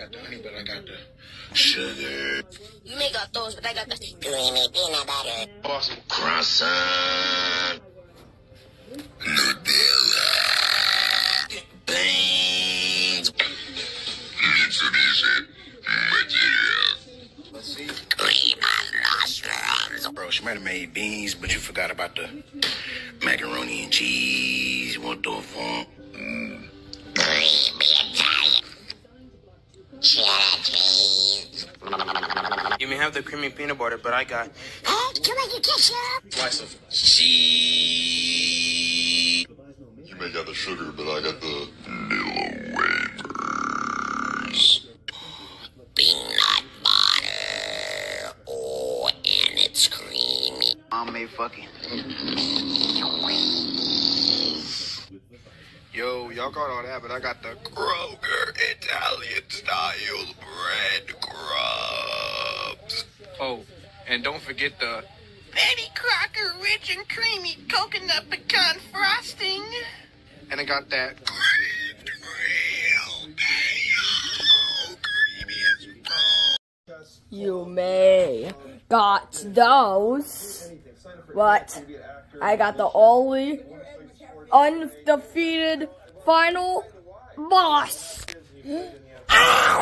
got the honey, but I got the sugar. You may got those, but I got the creamy peanut butter. Awesome croissant. Nutella. Beans. Mitsubishi material. Let's see. Cream on nostrils. Bro, she might have made beans, but you forgot about the macaroni and cheese. What the fuck? You may have the creamy peanut butter, but I got Hey, can I get ketchup? Slice of cheese. You may got the sugar, but I got the vanilla wafers. Peanut butter. Oh, and it's creamy. Mom made fucking. Yo, y'all got all that, but I got the Kroger Italian style bread crumbs. oh, and don't forget the Betty Crocker rich and creamy coconut pecan frosting. And I got that creamed real mayo. Creamy as. You may got those, but I got the only undefeated final boss. Ah!